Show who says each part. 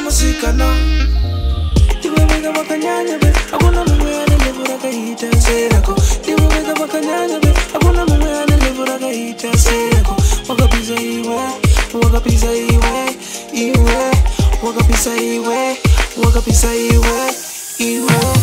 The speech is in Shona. Speaker 1: musikana ndivoveka vakanyanya ve akuna mumwe ane nevo rakaita serako ndivoveka vakanyanya ve akuna mumwe ane nevo rakaita serako wakapisa iwe wakapisa iwe iwe wakapisa iwe wakapisa iwe iwe